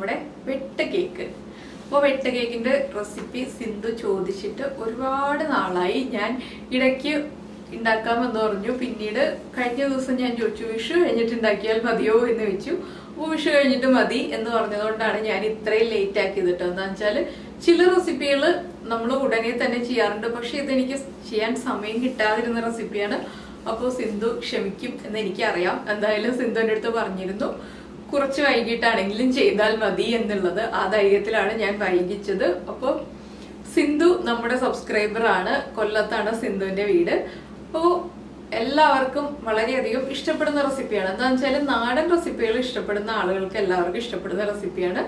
നമ്മുടെ വെട്ട് കേക്ക്. അപ്പോൾ വെട്ട് കേക്കിന്റെ റെസിപ്പി സിന്ധു ചോദിച്ചിട്ട് ഒരുപാട് നാളായി ഞാൻ ഇടയ്ക്ക് ഉണ്ടാക്കാമെന്ന് പറഞ്ഞു. പിന്നീട് കഴിഞ്ഞ ദിവസം ഞാൻ ചോദിച്ചു വിഷു കഴിഞ്ഞിട്ട് ഉണ്ടാക്കിയാൽ മതിയോ? എന്ന് വെച്ചു വിഷു കഴിഞ്ഞിട്ട് മതി എന്ന് പറഞ്ഞതുകൊണ്ടാണ് ഞാൻ ഇത്രയും ലേറ്റ് ആക്കിയത് കേട്ടോ. എന്താണെന്ന് വെച്ചാൽ ചില റെസിപ്പികൾ നമ്മൾ ഉടനെ തന്നെ ചെയ്യാറുണ്ട്. പക്ഷെ ഇതെനിക്ക് ചെയ്യാൻ സമയം കിട്ടാതിരുന്ന റെസിപ്പിയാണ് അപ്പോൾ സിന്ധു ക്ഷമിക്കും എന്ന് എനിക്കറിയാം. എന്തായാലും സിന്ധു എന്റെ അടുത്ത് പറഞ്ഞിരുന്നു. കുറച്ച് വൈകിട്ടാണെങ്കിലും ചെയ്താൽ മതി എന്നുള്ളത് ആ ധൈര്യത്തിലാണ് ഞാൻ വൈകിച്ചത്. അപ്പോൾ സിന്ധു നമ്മുടെ സബ്സ്ക്രൈബർ ആണ്. കൊല്ലത്താണ് സിന്ധുവിന്റെ വീട്. അപ്പോൾ എല്ലാവർക്കും വളരെയധികം ഇഷ്ടപ്പെടുന്ന റെസിപ്പിയാണ് എന്താ വെച്ചാൽ നാടൻ റെസിപ്പികൾ ഇഷ്ടപ്പെടുന്ന ആളുകൾക്ക് എല്ലാവർക്കും ഇഷ്ടപ്പെടുന്ന റെസിപ്പിയാണ്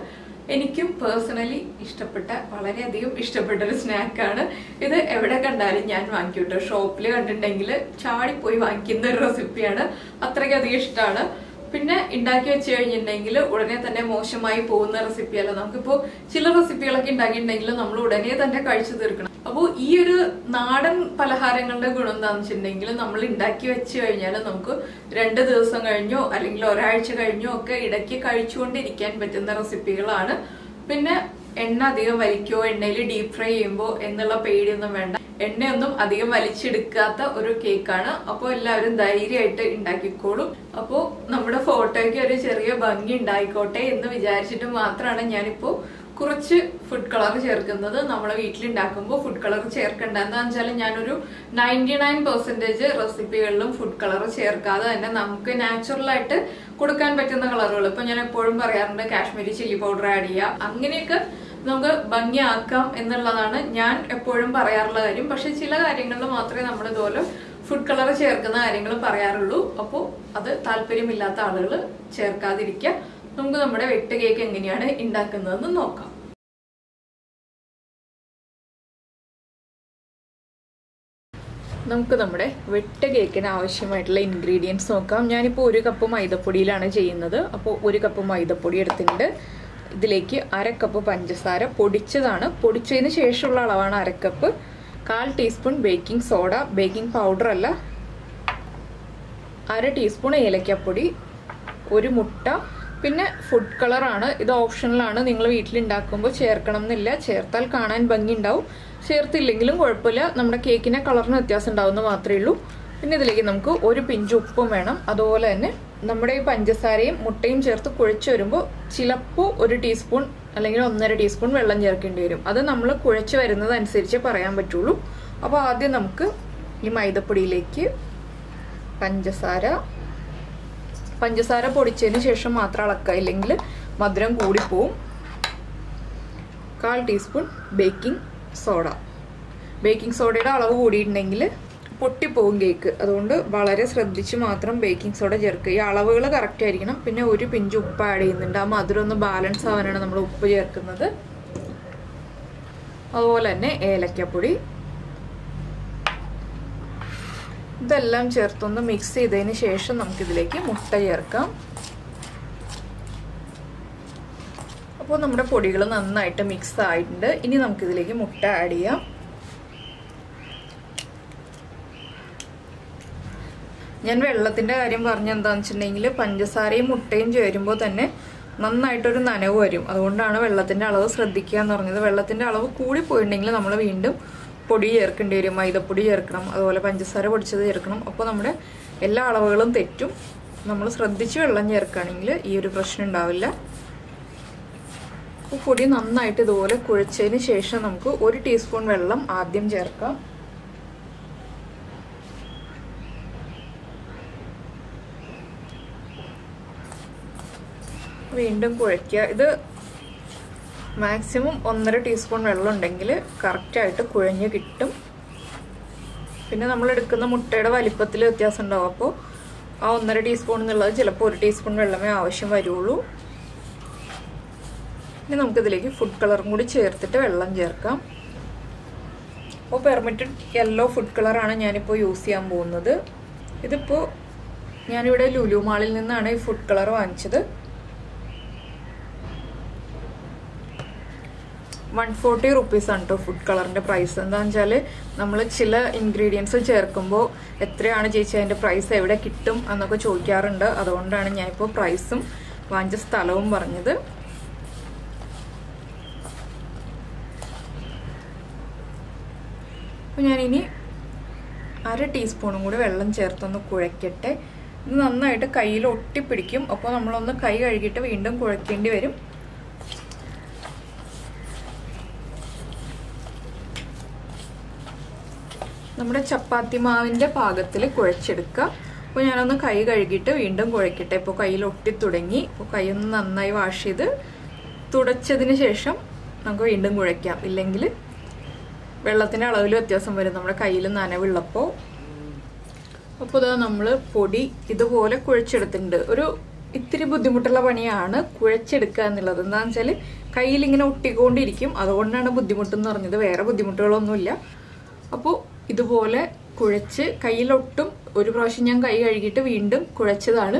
എനിക്കും പേഴ്സണലി ഇഷ്ടപ്പെട്ട വളരെയധികം ഇഷ്ടപ്പെട്ട ഒരു സ്നാക്കാണ് ഇത് എവിടെ കണ്ടാലും ഞാൻ വാങ്ങിക്കും കേട്ടോ ഷോപ്പിൽ കണ്ടിട്ടുണ്ടെങ്കിൽ ചാടിപ്പോയി വാങ്ങിക്കുന്ന ഒരു റെസിപ്പിയാണ് അത്രയ്ക്കധികം ഇഷ്ടമാണ് പിന്നെ ഉണ്ടാക്കി വെച്ച് കഴിഞ്ഞിട്ടുണ്ടെങ്കിൽ ഉടനെ തന്നെ മോശമായി പോകുന്ന റെസിപ്പിയല്ല നമുക്കിപ്പോ ചില റെസിപ്പികളൊക്കെ ഉണ്ടാക്കിയിട്ടുണ്ടെങ്കിൽ നമ്മൾ ഉടനെ തന്നെ കഴിച്ചു തീർക്കണം. അപ്പോൾ ഈ ഒരു നാടൻ പലഹാരങ്ങളുടെ ഗുണം എന്താണെന്ന് വെച്ചിട്ടുണ്ടെങ്കിൽ നമ്മൾ ഉണ്ടാക്കി വെച്ച് കഴിഞ്ഞാൽ നമുക്ക് രണ്ട് ദിവസം കഴിഞ്ഞോ അല്ലെങ്കിൽ ഒരാഴ്ച കഴിഞ്ഞോ ഒക്കെ ഇടയ്ക്ക് കഴിച്ചുകൊണ്ടിരിക്കാൻ പറ്റുന്ന റെസിപ്പികളാണ് പിന്നെ എണ്ണ അധികം വലിക്കോ എണ്ണയിൽ ഡീപ് ഫ്രൈ ചെയ്യുമ്പോൾ എന്നുള്ള പേടിയൊന്നും വേണ്ട. എണ്ണയൊന്നും അധികം വലിച്ചെടുക്കാത്ത ഒരു കേക്കാണ്. അപ്പോൾ എല്ലാവരും ധൈര്യമായിട്ട് ഉണ്ടാക്കിക്കോളും. അപ്പോൾ നമ്മുടെ ഫോട്ടോയ്ക്ക് ഒരു ചെറിയ ഭംഗി ഉണ്ടായിക്കോട്ടെ എന്ന് വിചാരിച്ചിട്ട് മാത്രമാണ് ഞാനിപ്പോൾ കുറച്ച് ഫുഡ് കളർ ചേർക്കുന്നത് നമ്മളെ വീട്ടിലുണ്ടാക്കുമ്പോൾ ഫുഡ് കളർ ചേർക്കണ്ട എന്താണെന്ന് വെച്ചാൽ ഞാനൊരു നയന്റി നയൻ പെർസെന്റേജ് റെസിപ്പികളിലും ഫുഡ് കളർ ചേർക്കാതെ തന്നെ നമുക്ക് നാച്ചുറലായിട്ട് കൊടുക്കാൻ പറ്റുന്ന കളറുകൾ ഇപ്പം ഞാൻ എപ്പോഴും പറയാറുണ്ട് കാശ്മീരി ചില്ലി പൗഡർ ആഡ് ചെയ്യുക. അങ്ങനെയൊക്കെ നമുക്ക് ഭംഗിയാക്കാം എന്നുള്ളതാണ് ഞാൻ എപ്പോഴും പറയാറുള്ള കാര്യം. പക്ഷെ ചില കാര്യങ്ങളിൽ മാത്രമേ നമ്മൾ ഇതുപോലെ ഫുഡ് കളർ ചേർക്കുന്ന കാര്യങ്ങൾ പറയാറുള്ളൂ. അപ്പോൾ അത് താല്പര്യമില്ലാത്ത ആളുകൾ ചേർക്കാതിരിക്കുക. നമുക്ക് നമ്മുടെ വെട്ട് കേക്ക് എങ്ങനെയാണ് ഉണ്ടാക്കുന്നതെന്ന് നോക്കാം. നമുക്ക് നമ്മുടെ വെട്ട് കേക്കിന് ആവശ്യമായിട്ടുള്ള ഇൻഗ്രീഡിയൻസ് നോക്കാം. ഞാനിപ്പോൾ ഒരു കപ്പ് മൈദപ്പൊടിയിലാണ് ചെയ്യുന്നത്. അപ്പോൾ ഒരു കപ്പ് മൈദപ്പൊടി എടുത്തിട്ടുണ്ട്. ഇതിലേക്ക് അരക്കപ്പ് കപ്പ് പഞ്ചസാര പൊടിച്ചതാണ്. പൊടിച്ചതിന് ശേഷമുള്ള അളവാണ് അരക്കപ്പ്. കാൽ teaspoon baking soda baking powder അല്ല. അര ടീസ്പൂൺ ഏലക്കപ്പൊടി ഒരു മുട്ട. പിന്നെ ഫുഡ് കളറാണ് ഇത് ഓപ്ഷണലാണ് നിങ്ങൾ വീട്ടിലുണ്ടാക്കുമ്പോൾ ചേർക്കണം എന്നില്ല. ചേർത്താൽ കാണാൻ ഭംഗി ഉണ്ടാവും ചേർത്തില്ലെങ്കിലും കുഴപ്പമില്ല. നമ്മുടെ കേക്കിനെ കളറിന് വ്യത്യാസം ഉണ്ടാവുമെന്ന് മാത്രമേ ഉള്ളൂ. പിന്നെ ഇതിലേക്ക് നമുക്ക് ഒരു പിഞ്ച് ഉപ്പും വേണം. അതുപോലെ തന്നെ നമ്മുടെ ഈ പഞ്ചസാരയും മുട്ടയും ചേർത്ത് കുഴച്ച് വരുമ്പോൾ ചിലപ്പോൾ ഒരു ടീസ്പൂൺ അല്ലെങ്കിൽ ഒന്നര ടീസ്പൂൺ വെള്ളം ചേർക്കേണ്ടി വരും. അത് നമ്മൾ കുഴച്ച് വരുന്നത് അനുസരിച്ച് പറയാൻ പറ്റുള്ളൂ. അപ്പോൾ ആദ്യം നമുക്ക് ഈ മൈദപ്പൊടിയിലേക്ക് പഞ്ചസാര പഞ്ചസാര പൊടിച്ചതിന് ശേഷം മാത്രം അളക്കുക. ഇല്ലെങ്കിൽ മധുരം കൂടിപ്പോവും. കാൽ ടീസ്പൂൺ ബേക്കിംഗ് സോഡ. ബേക്കിംഗ് സോഡയുടെ അളവ് കൂടിയിട്ടുണ്ടെങ്കിൽ പൊട്ടിപ്പോവും കേക്ക് അതുകൊണ്ട് വളരെ ശ്രദ്ധിച്ച് മാത്രം ബേക്കിംഗ് സോഡ ചേർക്കുക. ഈ അളവുകൾ കറക്റ്റ് ആയിരിക്കണം. പിന്നെ ഒരു പിഞ്ച് ഉപ്പ് ആഡ് ചെയ്യുന്നുണ്ട്. ആ മധുരം ഒന്ന് ബാലൻസ് ആവാനാണ് നമ്മൾ ഉപ്പ് ചേർക്കുന്നത്. അതുപോലെ തന്നെ ഏലക്കപ്പൊടി. ഇതെല്ലാം ചേർത്തൊന്ന് മിക്സ് ചെയ്തതിന് ശേഷം നമുക്കിതിലേക്ക് മുട്ട ചേർക്കാം. അപ്പോൾ നമ്മുടെ പൊടികൾ നന്നായിട്ട് മിക്സ് ആയിട്ടുണ്ട്. ഇനി നമുക്കിതിലേക്ക് മുട്ട ആഡ് ചെയ്യാം. ഞാൻ വെള്ളത്തിന്റെ കാര്യം പറഞ്ഞ എന്താണെന്ന് വെച്ചിട്ടുണ്ടെങ്കിൽ പഞ്ചസാരയും മുട്ടയും ചേരുമ്പോൾ തന്നെ നന്നായിട്ടൊരു നനവ് വരും. അതുകൊണ്ടാണ് വെള്ളത്തിന്റെ അളവ് ശ്രദ്ധിക്കുക എന്ന് പറഞ്ഞത്. വെള്ളത്തിന്റെ അളവ് കൂടി പോയിട്ടുണ്ടെങ്കിൽ നമ്മൾ വീണ്ടും പൊടി ചേർക്കേണ്ടി വരും. മൈദപ്പൊടി ചേർക്കണം അതുപോലെ പഞ്ചസാര പൊടിച്ചത് ചേർക്കണം. അപ്പോൾ നമ്മുടെ എല്ലാ അളവുകളും തെറ്റും. നമ്മൾ ശ്രദ്ധിച്ച് വെള്ളം ചേർക്കുകയാണെങ്കിൽ ഈ ഒരു പ്രശ്നം ഉണ്ടാവില്ല. പൊടി നന്നായിട്ട് ഇതുപോലെ കുഴച്ചതിന് ശേഷം നമുക്ക് ഒരു ടീസ്പൂൺ വെള്ളം ആദ്യം ചേർക്കാം. വീണ്ടും കുഴയ്ക്കുക. ഇത് മാക്സിമം ഒന്നര ടീസ്പൂൺ വെള്ളം ഉണ്ടെങ്കിൽ കറക്റ്റായിട്ട് കുഴഞ്ഞ് കിട്ടും. പിന്നെ നമ്മൾ എടുക്കുന്ന മുട്ടയുടെ വലിപ്പത്തിൽ വ്യത്യാസം ഉണ്ടാവും. അപ്പോൾ ആ ഒന്നര ടീസ്പൂൺ എന്നുള്ളത് ചിലപ്പോൾ ഒരു ടീസ്പൂൺ വെള്ളമേ ആവശ്യം വരുള്ളൂ. ഇനി നമുക്കിതിലേക്ക് ഫുഡ് കളറും കൂടി ചേർത്തിട്ട് വെള്ളം ചേർക്കാം. അപ്പോൾ പെർമിറ്റഡ് യെല്ലോ ഫുഡ് കളറാണ് ഞാനിപ്പോൾ യൂസ് ചെയ്യാൻ പോകുന്നത്. ഇതിപ്പോൾ ഞാനിവിടെ ലുലു മാളിൽ നിന്നാണ് ഈ ഫുഡ് കളർ വാങ്ങിച്ചത്. വൺ ഫോർട്ടി റുപ്പീസ് ആണ് കേട്ടോ ഫുഡ് കളറിന്റെ പ്രൈസ് എന്താണെന്ന് വെച്ചാൽ നമ്മൾ ചില ഇൻഗ്രീഡിയൻസ് ചേർക്കുമ്പോൾ എത്രയാണ് ചേച്ചി അതിന്റെ പ്രൈസ് എവിടെ കിട്ടും എന്നൊക്കെ ചോദിക്കാറുണ്ട്. അതുകൊണ്ടാണ് ഞാനിപ്പോൾ പ്രൈസും വാങ്ങിച്ച സ്ഥലവും പറഞ്ഞത്. അപ്പോൾ ഞാനിനി അര ടീസ്പൂണും കൂടി വെള്ളം ചേർത്തൊന്ന് കുഴക്കട്ടെ. ഇത് നന്നായിട്ട് കയ്യിൽ ഒട്ടിപ്പിടിക്കും. അപ്പോൾ നമ്മളൊന്ന് കൈ കഴുകിയിട്ട് വീണ്ടും കുഴക്കേണ്ടി വരും. നമ്മുടെ ചപ്പാത്തി മാവിന്റെ പാകത്തിൽ കുഴച്ചെടുക്കുക. അപ്പോൾ ഞാനൊന്ന് കൈ കഴുകിയിട്ട് വീണ്ടും കുഴക്കട്ടെ. ഇപ്പോൾ കയ്യിൽ ഒട്ടി തുടങ്ങി. കൈയൊന്ന് നന്നായി വാഷ് ചെയ്ത് തുടച്ചതിന് ശേഷം നമുക്ക് വീണ്ടും കുഴയ്ക്കാം ഇല്ലെങ്കിൽ വെള്ളത്തിന്റെ അളവിൽ വ്യത്യാസം വരും. നമ്മുടെ കയ്യിൽ നനവുള്ളപ്പോൾ അപ്പോൾ ഇതാ നമ്മൾ പൊടി ഇതുപോലെ കുഴച്ചെടുത്തിട്ടുണ്ട്. ഒരു ഇത്തിരി ബുദ്ധിമുട്ടുള്ള പണിയാണ് കുഴച്ചെടുക്കുക എന്നുള്ളത്. എന്താണെന്ന് വെച്ചാൽ കയ്യിൽ ഇങ്ങനെ ഒട്ടിക്കൊണ്ടിരിക്കും. അതുകൊണ്ടാണ് ബുദ്ധിമുട്ടെന്ന് പറഞ്ഞത്. വേറെ ബുദ്ധിമുട്ടുകളൊന്നുമില്ല. അപ്പോൾ ഇതുപോലെ കുഴച്ച് കയ്യിലൊട്ടും ഒരു പ്രാവശ്യം ഞാൻ കൈ കഴുകിയിട്ട് വീണ്ടും കുഴച്ചതാണ്.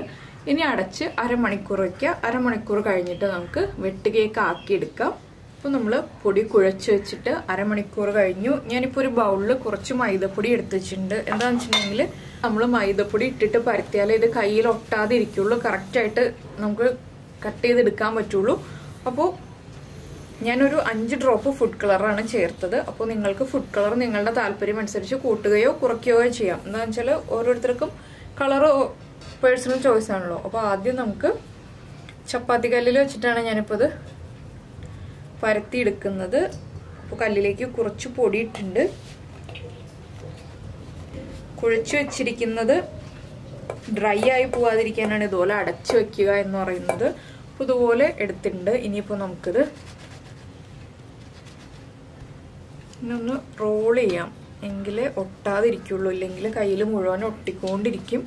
ഇനി അടച്ച് അരമണിക്കൂർ വയ്ക്കുക അരമണിക്കൂർ കഴിഞ്ഞിട്ട് നമുക്ക് വെട്ടുകേക്ക് ആക്കിയെടുക്കാം അപ്പോൾ നമ്മൾ പൊടി കുഴച്ച് വെച്ചിട്ട് അരമണിക്കൂർ കഴിഞ്ഞു. ഞാനിപ്പോൾ ഒരു ബൗളിൽ കുറച്ച് മൈദപ്പൊടി എടുത്ത് വെച്ചിട്ടുണ്ട്. എന്താണെന്ന് വെച്ചിട്ടുണ്ടെങ്കിൽ നമ്മൾ മൈദപ്പൊടി ഇട്ടിട്ട് പരത്തിയാലേ ഇത് കയ്യിൽ ഒട്ടാതെ ഇരിക്കുള്ളൂ കറക്റ്റായിട്ട് നമുക്ക് കട്ട് ചെയ്തെടുക്കാൻ പറ്റുള്ളൂ. അപ്പോൾ ഞാനൊരു അഞ്ച് ഡ്രോപ്പ് ഫുഡ് കളറാണ് ചേർത്തത്. അപ്പോൾ നിങ്ങൾക്ക് ഫുഡ് കളർ നിങ്ങളുടെ താല്പര്യം അനുസരിച്ച് കൂട്ടുകയോ കുറയ്ക്കുകയോ ചെയ്യാം. എന്താണെന്ന് വെച്ചാൽ ഓരോരുത്തർക്കും കളർ പേഴ്സണൽ ചോയ്സ് ആണല്ലോ. അപ്പോൾ ആദ്യം നമുക്ക് ചപ്പാത്തി കല്ലിൽ വെച്ചിട്ടാണ് ഞാനിപ്പോൾ ഇത് പരത്തിയെടുക്കുന്നത് അപ്പോൾ കല്ലിലേക്ക് കുറച്ച് പൊടിയിട്ടുണ്ട് കുഴച്ച് വെച്ചിരിക്കുന്നത് ഡ്രൈ ആയി പോവാതിരിക്കാനാണ് ഇതുപോലെ അടച്ചു വെക്കുക എന്ന് പറയുന്നത്. അപ്പോൾ ഇതുപോലെ എടുത്തിട്ടുണ്ട്. ഇനിയിപ്പോൾ നമുക്കിത് ഇനൊന്ന് റോൾ ചെയ്യാം. എങ്കിൽ ഒട്ടാതിരിക്കുള്ളൂ. ഇല്ലെങ്കിൽ കയ്യിൽ മുഴുവൻ ഒട്ടിക്കൊണ്ടിരിക്കും.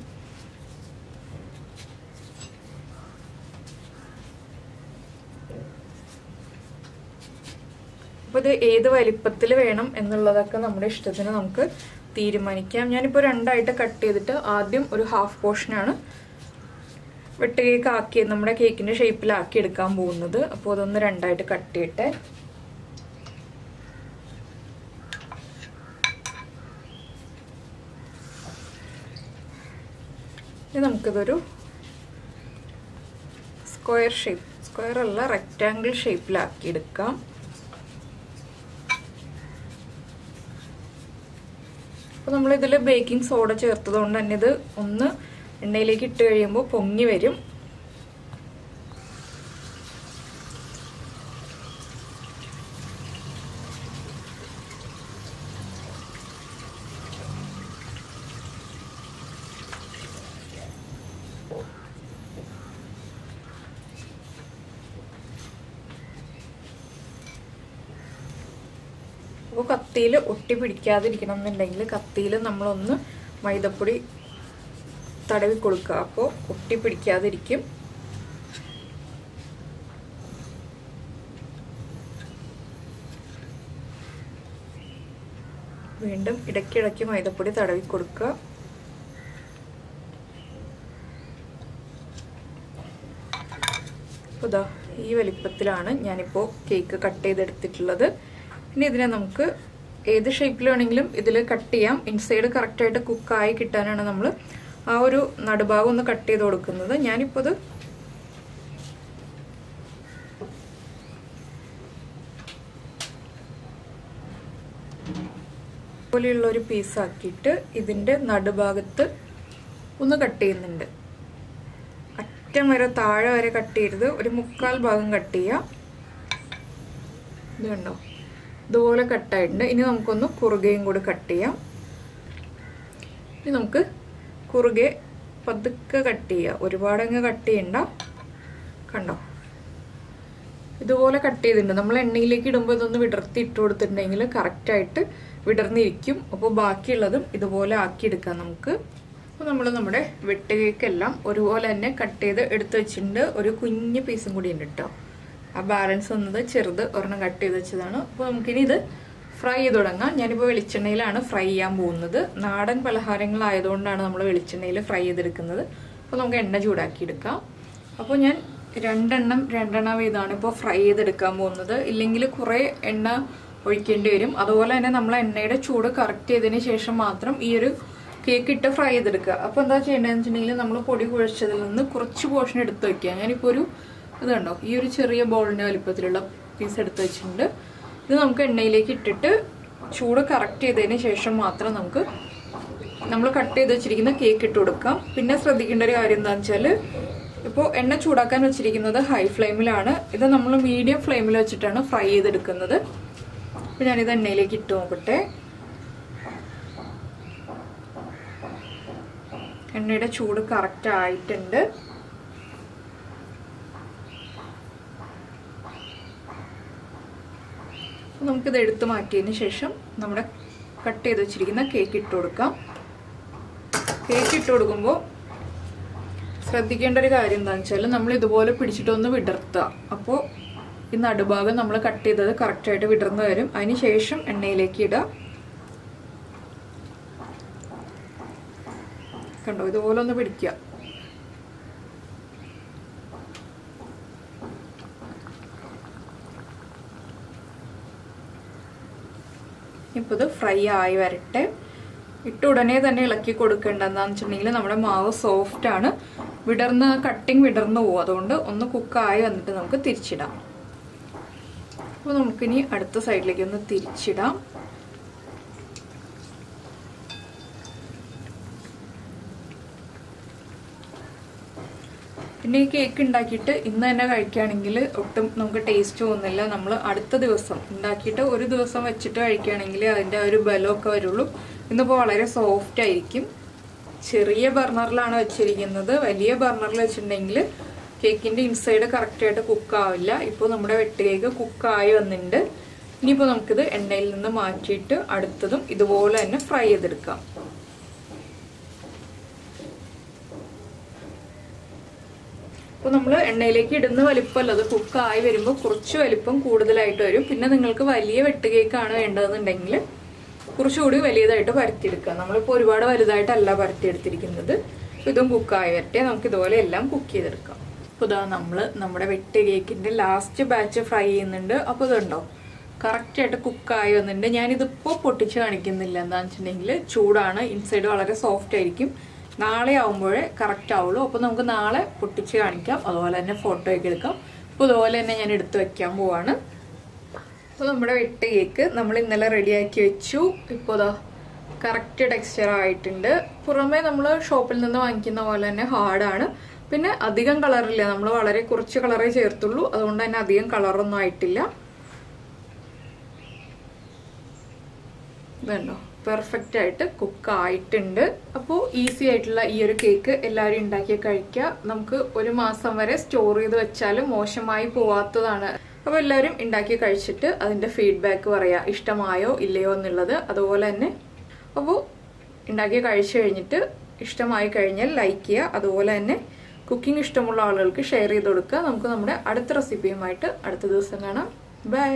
അപ്പോൾ ഇത് ഏത് വലിപ്പത്തിൽ വേണം എന്നുള്ളതൊക്കെ നമ്മുടെ ഇഷ്ടത്തിന് നമുക്ക് തീരുമാനിക്കാം. ഞാനിപ്പോൾ രണ്ടായിട്ട് കട്ട് ചെയ്തിട്ട് ആദ്യം ഒരു ഹാഫ് പോർഷനാണ് വെട്ട് കേക്ക് ആക്കി നമ്മുടെ കേക്കിന്റെ ഷേപ്പിലാക്കി എടുക്കാൻ പോകുന്നത്. അപ്പോൾ അതൊന്ന് രണ്ടായിട്ട് കട്ട് ചെയ്യട്ടെ. ഇനി നമുക്കിതൊരു സ്ക്വയർ ഷേപ്പ് സ്ക്വയർ അല്ല റെക്റ്റാങ്കിൾ ഷേപ്പിലാക്കി എടുക്കാം അപ്പോൾ നമ്മളിതിൽ ബേക്കിംഗ് സോഡ ചേർത്തത് കൊണ്ട് തന്നെ ഇത് ഒന്ന് എണ്ണയിലേക്ക് ഇട്ട് കഴിയുമ്പോൾ പൊങ്ങി വരും അപ്പോൾ കത്തിയിൽ ഒട്ടി പിടിക്കാതിരിക്കണം എന്നുണ്ടെങ്കിൽ കത്തിയിൽ നമ്മളൊന്ന് മൈദപ്പൊടി തടവി കൊടുക്കുക. അപ്പോൾ ഒട്ടി പിടിക്കാതിരിക്കും. വീണ്ടും ഇടയ്ക്കിടയ്ക്ക് മൈദപ്പൊടി തടവി കൊടുക്കുക. ഇതാ ഈ വലിപ്പത്തിലാണ് ഞാനിപ്പോൾ കേക്ക് കട്ട് ചെയ്തെടുത്തിട്ടുള്ളത്. ഇനി ഇതിനെ നമുക്ക് ഏത് ഷേപ്പിൽ വേണമെങ്കിലും ഇതിൽ കട്ട് ചെയ്യാം. ഇൻസൈഡ് കറക്റ്റായിട്ട് കുക്കായി കിട്ടാനാണ് നമ്മൾ ആ ഒരു നടുഭാഗം ഒന്ന് കട്ട് ചെയ്ത് കൊടുക്കുന്നത്. ഞാനിപ്പോൾ അത് പോലെയുള്ള ഒരു പീസാക്കിയിട്ട് ഇതിന്റെ നടുഭാഗത്ത് ഒന്ന് കട്ട് ചെയ്യുന്നുണ്ട്. അറ്റം വരെ താഴെ വരെ കട്ട് ചെയ്യരുത്. ഒരു മുക്കാൽ ഭാഗം കട്ട് ചെയ്യുക ഇത് കണ്ടോ? ഇതുപോലെ കട്ടായിട്ടുണ്ട്. ഇനി നമുക്കൊന്ന് കുറുകയും കൂടി കട്ട് ചെയ്യാം. ഇനി നമുക്ക് കുറുകെ പതുക്കെ കട്ട് ചെയ്യുക ഒരുപാടങ്ങ് കട്ട് ചെയ്യണ്ട. കണ്ടോ? ഇതുപോലെ കട്ട് ചെയ്തിട്ടുണ്ട്. നമ്മൾ എണ്ണയിലേക്ക് ഇടുമ്പോൾ ഇതൊന്ന് വിടർത്തി ഇട്ട് കൊടുത്തിട്ടുണ്ടെങ്കിൽ കറക്റ്റായിട്ട് വിടർന്നിരിക്കും. അപ്പോൾ ബാക്കിയുള്ളതും ഇതുപോലെ ആക്കിയെടുക്കാം നമുക്ക്. അപ്പോൾ നമ്മൾ നമ്മുടെ വെട്ടുകേക്കെല്ലാം ഒരുപോലെ തന്നെ കട്ട് ചെയ്ത് എടുത്ത് വെച്ചിട്ടുണ്ട്. ഒരു കുഞ്ഞ് പീസും കൂടി ഉണ്ട് കേട്ടോ ആ ബാലൻസ് വന്നത് ചെറുത് ഒരെണ്ണം കട്ട് ചെയ്ത് വെച്ചതാണ്. അപ്പോൾ നമുക്കിനി ഇത് ഫ്രൈ ചെയ്ത് തുടങ്ങാം. ഞാനിപ്പോൾ വെളിച്ചെണ്ണയിലാണ് ഫ്രൈ ചെയ്യാൻ പോകുന്നത്. നാടൻ പലഹാരങ്ങളായതുകൊണ്ടാണ് നമ്മൾ വെളിച്ചെണ്ണയിൽ ഫ്രൈ ചെയ്തെടുക്കുന്നത്. അപ്പോൾ നമുക്ക് എണ്ണ ചൂടാക്കി എടുക്കാം അപ്പോൾ ഞാൻ രണ്ടെണ്ണം രണ്ടെണ്ണം വീതമാണ് ഇപ്പോൾ ഫ്രൈ ചെയ്തെടുക്കാൻ പോകുന്നത്. ഇല്ലെങ്കിൽ കുറേ എണ്ണ ഒഴിക്കേണ്ടി വരും. അതുപോലെ തന്നെ നമ്മൾ എണ്ണയുടെ ചൂട് കറക്റ്റ് ചെയ്തതിന് ശേഷം മാത്രം ഈ ഒരു കേക്ക് ഇട്ട് ഫ്രൈ ചെയ്തെടുക്കുക. അപ്പോൾ എന്താ ചെയ്യേണ്ടതെന്ന് വെച്ചിട്ടുണ്ടെങ്കിൽ നമ്മൾ പൊടി കുഴച്ചതിൽ നിന്ന് കുറച്ച് പോർഷൻ എടുത്ത് വയ്ക്കുക ഞാനിപ്പോൾ ഒരു ഇത് കണ്ടോ? ഈ ഒരു ചെറിയ ബോളിന്റെ വലിപ്പത്തിലുള്ള പീസ് എടുത്ത് വെച്ചിട്ടുണ്ട്. ഇത് നമുക്ക് എണ്ണയിലേക്ക് ഇട്ടിട്ട് ചൂട് കറക്റ്റ് ചെയ്തതിന് ശേഷം മാത്രം നമുക്ക് നമ്മൾ കട്ട് ചെയ്ത് വെച്ചിരിക്കുന്ന കേക്ക് ഇട്ട് കൊടുക്കാം. പിന്നെ ശ്രദ്ധിക്കേണ്ട ഒരു കാര്യം എന്താണെന്ന് വെച്ചാൽ ഇപ്പോൾ എണ്ണ ചൂടാക്കാൻ വെച്ചിരിക്കുന്നത് ഹൈ ഫ്ലെയിമിലാണ് ഇത് നമ്മൾ മീഡിയം ഫ്ലെയിമിൽ വെച്ചിട്ടാണ് ഫ്രൈ ചെയ്തെടുക്കുന്നത്. അപ്പോൾ ഞാനിത് എണ്ണയിലേക്ക് ഇട്ട് നോക്കട്ടെ. എണ്ണയുടെ ചൂട് കറക്റ്റ് ആയിട്ടുണ്ട്. നമുക്കിത് എടുത്തു മാറ്റിയതിന് ശേഷം നമ്മുടെ കട്ട് ചെയ്ത് വെച്ചിരിക്കുന്ന കേക്ക് ഇട്ട് കൊടുക്കാം. കേക്ക് ഇട്ട് കൊടുക്കുമ്പോൾ ശ്രദ്ധിക്കേണ്ട ഒരു കാര്യം എന്താണെന്ന് വെച്ചാൽ നമ്മൾ ഇതുപോലെ പിടിച്ചിട്ടൊന്ന് വിടർത്തുക. അപ്പോൾ ഈ നടുഭാഗം നമ്മൾ കട്ട് ചെയ്തത് കറക്റ്റായിട്ട് വിടർന്ന് വരും. അതിന് ശേഷം എണ്ണയിലേക്ക് ഇടുക കണ്ടോ? ഇതുപോലെ ഒന്ന് പിടിക്കുക. ഇപ്പോൾ ഇത് ഫ്രൈ ആയി വരട്ടെ. ഇട്ട് ഉടനെ തന്നെ ഇളക്കി കൊടുക്കേണ്ടതെന്ന് വെച്ചിട്ടുണ്ടെങ്കിൽ നമ്മുടെ മാവ് സോഫ്റ്റ് ആണ്. വിടർന്ന് കട്ടിങ് വിടർന്ന് പോകും അതുകൊണ്ട് ഒന്ന് കുക്കായി വന്നിട്ട് നമുക്ക് തിരിച്ചിടാം. അപ്പോൾ നമുക്കിനി അടുത്ത സൈഡിലേക്ക് ഒന്ന് തിരിച്ചിടാം. പിന്നെ ഈ കേക്ക് ഉണ്ടാക്കിയിട്ട് ഇന്ന് തന്നെ കഴിക്കുകയാണെങ്കിൽ ഒട്ടും നമുക്ക് ടേസ്റ്റ് പോകുന്നില്ല. നമ്മൾ അടുത്ത ദിവസം ഉണ്ടാക്കിയിട്ട് ഒരു ദിവസം വെച്ചിട്ട് കഴിക്കുകയാണെങ്കിൽ അതിന്റെ ഒരു ബലമൊക്കെ വരുള്ളൂ. ഇന്നിപ്പോൾ വളരെ സോഫ്റ്റ് ആയിരിക്കും. ചെറിയ ബർണറിലാണ് വെച്ചിരിക്കുന്നത്. വലിയ ബർണറിൽ വെച്ചിട്ടുണ്ടെങ്കിൽ കേക്കിന്റെ ഇൻസൈഡ് കറക്റ്റായിട്ട് കുക്കാവില്ല ഇപ്പോൾ നമ്മുടെ വെട്ട് കേക്ക് കുക്കായി വന്നിട്ടുണ്ട്. ഇനിയിപ്പോൾ നമുക്കിത് എണ്ണയിൽ നിന്ന് മാറ്റിയിട്ട് അടുത്തതും ഇതുപോലെ തന്നെ ഫ്രൈ ചെയ്തെടുക്കാം. അപ്പോൾ നമ്മൾ എണ്ണയിലേക്ക് ഇടുന്ന വലിപ്പമല്ല അത് കുക്കായി വരുമ്പോൾ കുറച്ച് വലിപ്പം കൂടുതലായിട്ട് വരും. പിന്നെ നിങ്ങൾക്ക് വലിയ വെട്ട് കേക്കാണ് വേണ്ടതെന്നുണ്ടെങ്കിൽ കുറച്ചുകൂടി വലിയതായിട്ട് പരത്തിയെടുക്കുക. നമ്മളിപ്പോൾ ഒരുപാട് വലുതായിട്ടല്ല പരത്തിയെടുത്തിരിക്കുന്നത്. ഇതും കുക്കായി വരട്ടെ. നമുക്ക് ഇതുപോലെ എല്ലാം കുക്ക് ചെയ്തെടുക്കാം. അപ്പോൾ ഇതാ നമ്മൾ നമ്മുടെ വെട്ട് കേക്കിന്റെ ലാസ്റ്റ് ബാച്ച് ഫ്രൈ ചെയ്യുന്നുണ്ട്. അപ്പോൾ ഇതുണ്ടോ? കറക്റ്റായിട്ട് കുക്കായി വന്നിട്ടുണ്ട്. ഞാനിതിപ്പോൾ പൊട്ടിച്ച് കാണിക്കുന്നില്ല എന്താണെന്ന് വെച്ചിട്ടുണ്ടെങ്കിൽ ചൂടാണ്. ഇൻസൈഡ് വളരെ സോഫ്റ്റ് ആയിരിക്കും. നാളെ ആവുമ്പോഴേ കറക്റ്റ് ആവുള്ളൂ. അപ്പോൾ നമുക്ക് നാളെ പൊട്ടിച്ച് കാണിക്കാം. അതുപോലെ തന്നെ ഫോട്ടോ ഒക്കെ എടുക്കാം. അപ്പോൾ അതുപോലെ തന്നെ ഞാൻ എടുത്ത് വയ്ക്കാൻ പോവാണ്. അപ്പോൾ നമ്മുടെ വെട്ട കേക്ക് നമ്മൾ ഇന്നലെ റെഡിയാക്കി വെച്ചു. ഇപ്പോൾ അതാ കറക്റ്റ് ടെക്സ്ചർ ആയിട്ടുണ്ട്. പുറമേ നമ്മൾ ഷോപ്പിൽ നിന്ന് വാങ്ങിക്കുന്ന പോലെ തന്നെ ഹാർഡാണ് പിന്നെ അധികം കളറില്ല നമ്മൾ വളരെ കുറച്ച് കളറേ ചേർത്തുള്ളൂ. അതുകൊണ്ട് തന്നെ അധികം കളറൊന്നും ആയിട്ടില്ല. ഇതുണ്ടോ? പെർഫെക്റ്റ് ആയിട്ട് കുക്ക് ആയിട്ടുണ്ട്. അപ്പോൾ ഈസി ആയിട്ടുള്ള ഈ ഒരു കേക്ക് എല്ലാവരും ഉണ്ടാക്കി കഴിക്കുക. നമുക്ക് ഒരു മാസം വരെ സ്റ്റോർ ചെയ്ത് വെച്ചാലും മോശമായി പോവാത്തതാണ്. അപ്പോൾ എല്ലാവരും ഉണ്ടാക്കി കഴിച്ചിട്ട് അതിന്റെ ഫീഡ്ബാക്ക് പറയാം ഇഷ്ടമായോ ഇല്ലയോ എന്നുള്ളത്. അതുപോലെ തന്നെ അപ്പോൾ ഉണ്ടാക്കി കഴിച്ചു കഴിഞ്ഞിട്ട് ഇഷ്ടമായി കഴിഞ്ഞാൽ ലൈക്ക് ചെയ്യുക. അതുപോലെ തന്നെ കുക്കിംഗ് ഇഷ്ടമുള്ള ആളുകൾക്ക് ഷെയർ ചെയ്ത് കൊടുക്കുക. നമുക്ക് നമ്മുടെ അടുത്ത റെസിപ്പിയുമായിട്ട് അടുത്ത ദിവസം കാണാം. ബൈ